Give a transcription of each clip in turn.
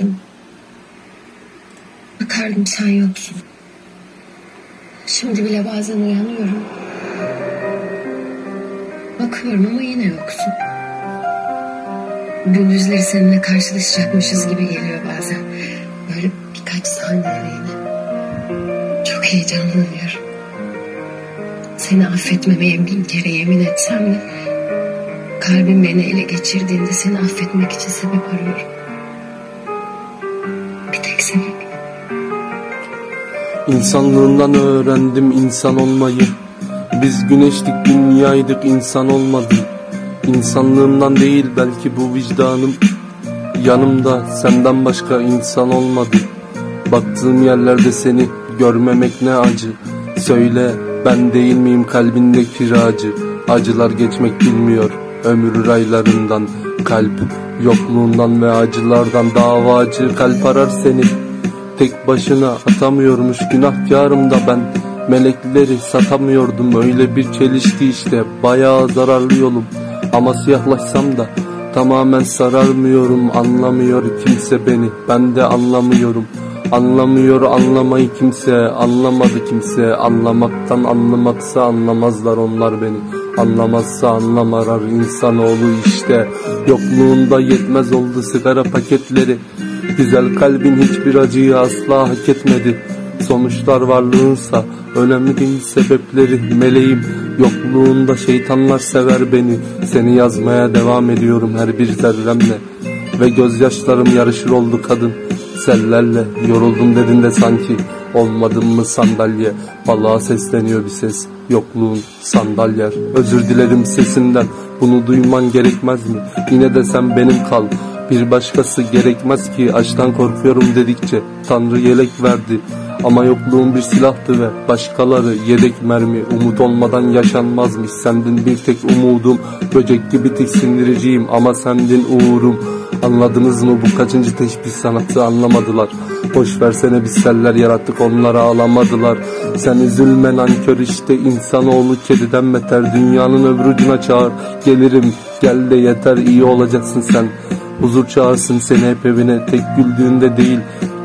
yattım. Bakardım sen yoksun. Şimdi bile bazen uyanıyorum. Bakıyorum ama yine yoksun. Gündüzleri seninle karşılaşacakmışız gibi geliyor bazen. Böyle birkaç saniyeliğine. Çok heyecanlanıyorum. Seni affetmemeye bin kere yemin etsem de... ...kalbim beni ele geçirdiğinde seni affetmek için sebep arıyorum. İnsanlığından öğrendim insan olmayı. Biz güneştik dünyaydık insan olmadı İnsanlığımdan değil belki bu vicdanım. Yanımda senden başka insan olmadı Baktığım yerlerde seni görmemek ne acı. Söyle ben değil miyim kalbinde kiracı? Acılar geçmek bilmiyor ömür raylarından. Kalp yokluğundan ve acılardan davacı kalp arar seni Tek başına atamıyormuş. Günahkarım da ben. Melekleri satamıyordum. Öyle bir çelişki işte. Bayağı zararlı yolum. Ama siyahlaşsam da Tamamen sararmıyorum. Anlamıyor kimse beni. Ben de anlamıyorum. Anlamıyor anlamayı kimse. Anlamadı kimse. Anlamaktan anlamaksa anlamazlar onlar beni. Anlamazsa anlamarar insanoğlu işte. Yokluğunda yetmez oldu sigara paketleri Güzel kalbin hiçbir acıyı asla hak etmedi. Sonuçlar varlığınsa önemli değil sebepleri meleğim. Yokluğunda şeytanlar sever beni. Seni yazmaya devam ediyorum her bir zerremle. Ve gözyaşlarım yarışır oldu kadın. Sellerle yoruldum dedin de sanki. Olmadım mı sandalye? Balığa sesleniyor bir ses. Yokluğun sandalyer. Özür dilerim sesinden. Bunu duyman gerekmez mi? Yine de sen benim kal bir başkası gerekmez ki açtan korkuyorum dedikçe Tanrı yelek verdi ama yokluğun bir silahtı ve başkaları yedek mermi Umut olmadan yaşanmazmış. Sendin bir tek umudum Böcek gibi tiksindiriciyim ama sendin uğurum. Anladınız mı bu kaçıncı teşbih sanatı anlamadılar. Boş versene biz seller yarattık onlara ağlamadılar Sen üzülme nankör işte insanoğlu kediden beter. Dünyanın öbür ucuna çağır gelirim. Gel de yeter iyi olacaksın sen Huzur çağırsın seni hep evine. Tek güldüğünde değil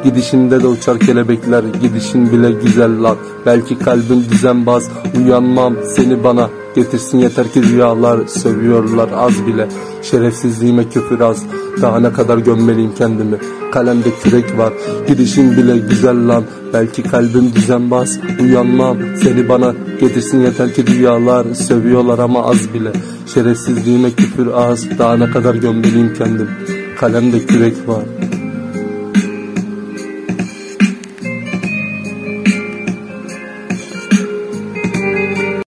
Gidişinde de uçar kelebekler gidişin bile güzel lan Belki kalbim düzenbaz uyanmam seni bana. Getirsin yeter ki rüyalar sövüyorlar az bile. Şerefsizliğime küfür az daha ne kadar gömmeliyim kendimi. Kalemde kürek var gidişin bile güzel lan. Belki kalbim düzenbaz uyanmam seni bana. Getirsin yeter ki rüyalar sövüyorlar ama az bile. Şerefsizliğime küfür az daha ne kadar gömmeliyim kendim. Kalemde kürek var